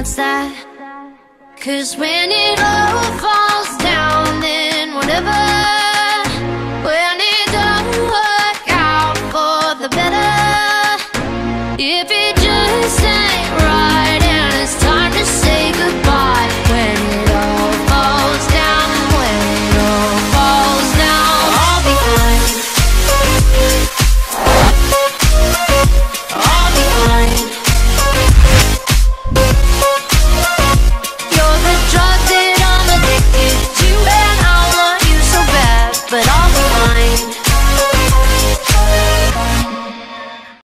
That. Cause when it all falls it all fine.